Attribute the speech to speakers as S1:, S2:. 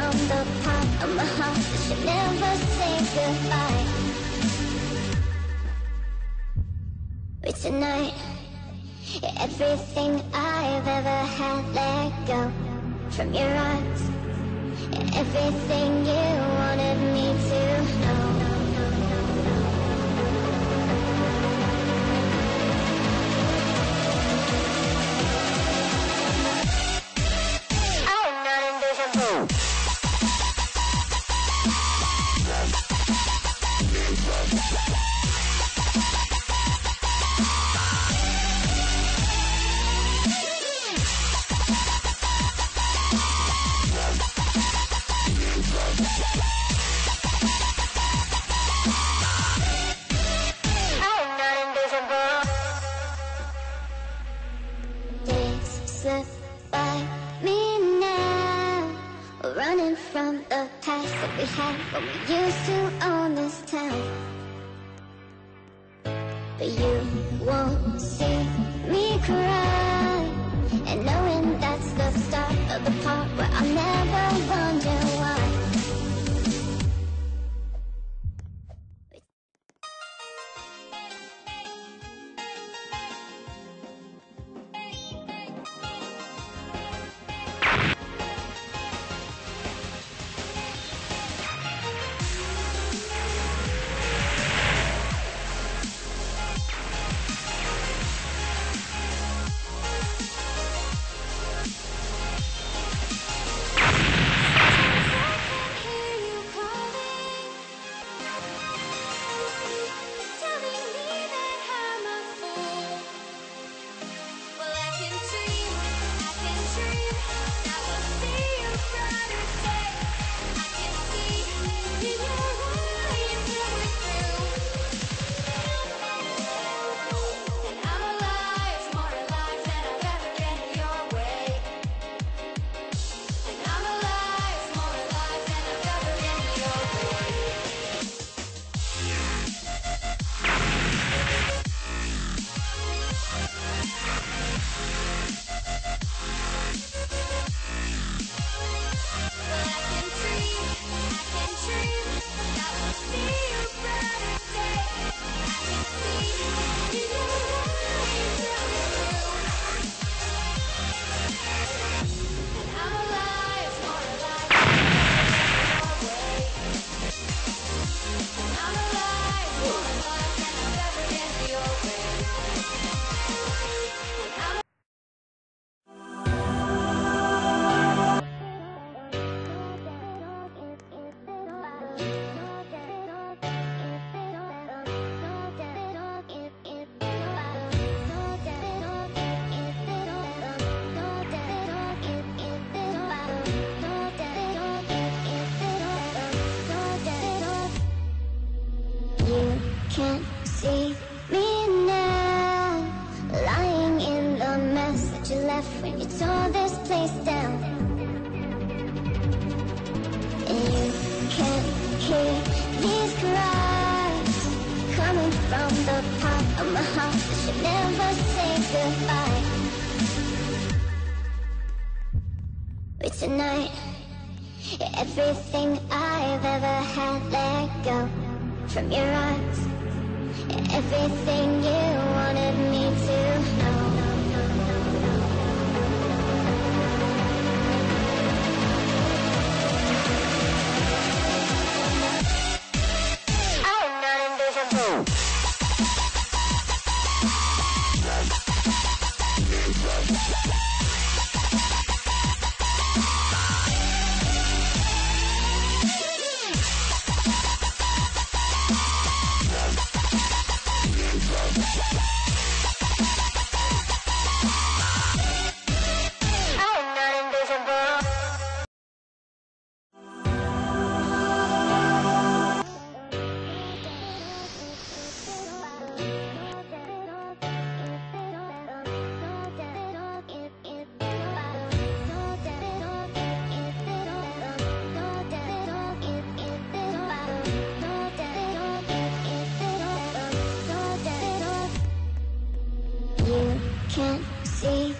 S1: from the part of my heart that should never say goodbye. But tonight, everything I've ever had let go from your eyes. Everything you wanted me to know. But you won't see me cry, and knowing that's the start of the part where I'll never wonder you tore this place down. And you can't hear these cries coming from the part of my heart that should never say goodbye. But tonight, everything I've ever had let go from your eyes. Everything can't see